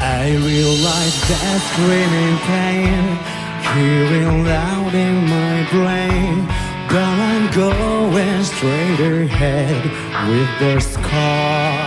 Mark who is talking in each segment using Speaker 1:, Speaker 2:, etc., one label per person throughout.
Speaker 1: I realize that screaming pain Hearing loud in my brain But I'm going straight ahead With the scar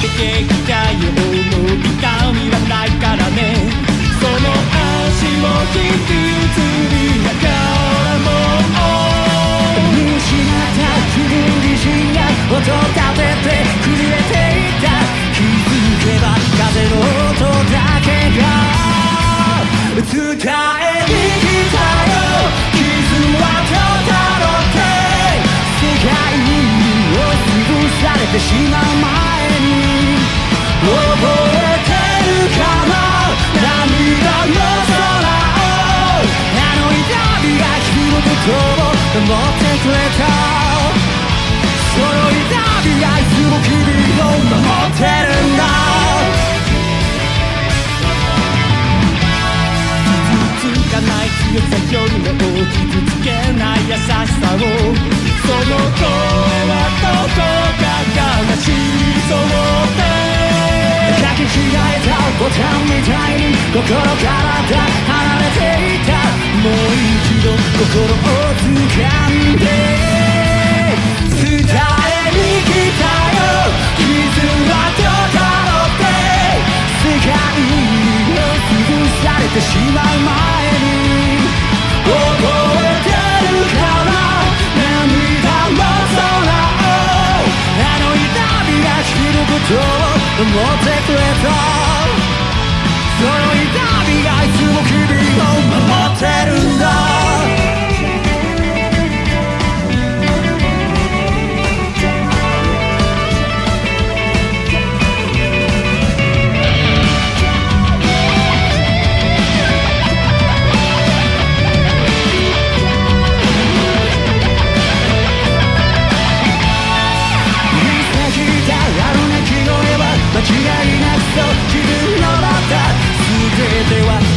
Speaker 2: ってきたよもう痛みはないからね。その足も引きずりながらも
Speaker 1: 見失った。気自身が音立てて震えていた。気づけば風の音だけが伝えに来たよ傷は今日だろうって世界に身を潰されてしまう
Speaker 2: をその声はどこか悲しそうだ
Speaker 1: 抱き開えたボタンみたいに心から離れていた。もう一度心を掴んで。守ってくれた。その痛みがいつも君を守る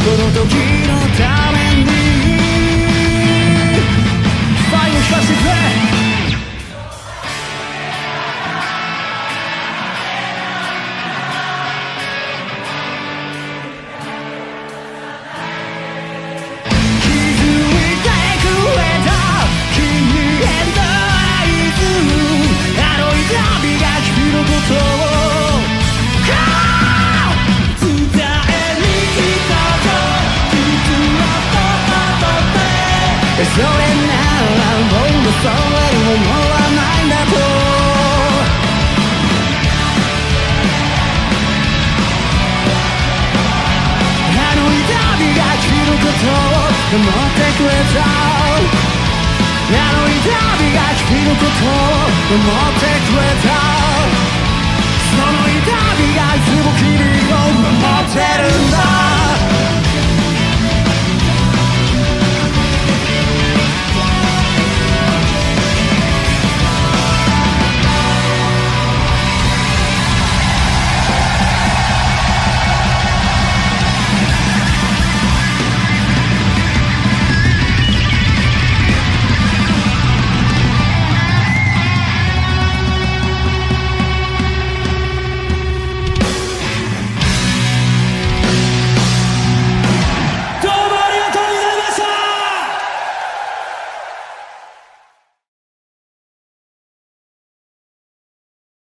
Speaker 1: Por onde eu tiro それならもうそうは思わないんだとあの痛みが切ることを守ってくれた。あの痛みが切ることを守ってくれた。その痛みがいつも切る